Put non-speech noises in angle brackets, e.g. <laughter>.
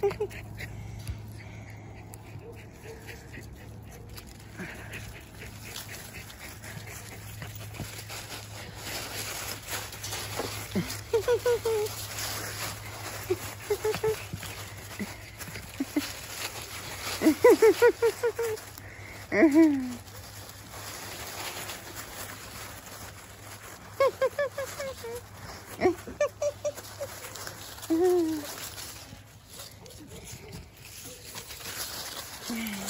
Mm-hmm. <laughs> Mm-hmm.